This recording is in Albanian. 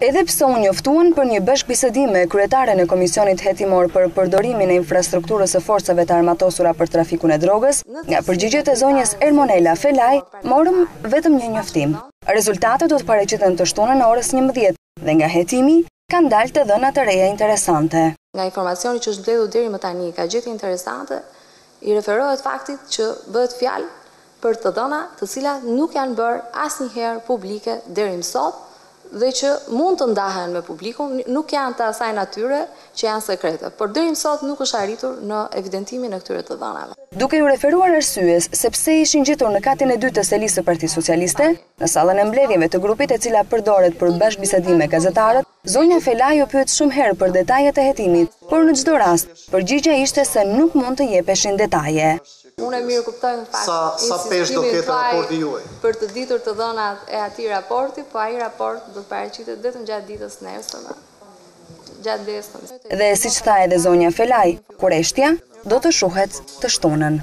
Edhe pse u njoftua për një bashkëbisedim me kryetaren e Komisionit Hetimor për përdorimin e infrastrukturës së Forcave të Armatosura për trafikun e drogës, nga përgjigjet e zonjës Ermonela Felaj morëm vetëm një njoftim. Rezultatet do të paraqiten të shtunën në orën njëmbëdhjetë dhe nga hetimi, Kanë dalë të dhëna të reja interesante. Nga informacioni që është mbledhur deri më tani, ka gjetje interesante, i referohet faktit që bëhet fjalë për të dhëna të cilat nuk janë bërë asnjëherë publike deri më sot dhe që mund të ndahen me publikun, nuk janë të asaj natyre që janë sekrete, por deri më sot nuk është arritur në evidentimin e këtyre të dhënave. Duke iu referuar arsyes se pse ishim ngjitur në katin e dytë të selisë së Partisë Socialiste, Në sallën e mbledhjeve të grupit e cila përdoret për bashkëbisedim me gazetarët, zonja Felaj u pyet shumë herë për detajet e hetimit, por në çdo rast, përgjigja ishte se nuk mund të jepeshin detaje. Unë e mirëkuptoj në fakt insistimin tuaj për të ditur të dhënat e atij raporti, po ai raport do të paraqitet vetëm gjatë ditës së nesërme, gjatë deshëm. Dhe siç tha edhe zonja Felaj, kureshtja do të shuhet të shtunën.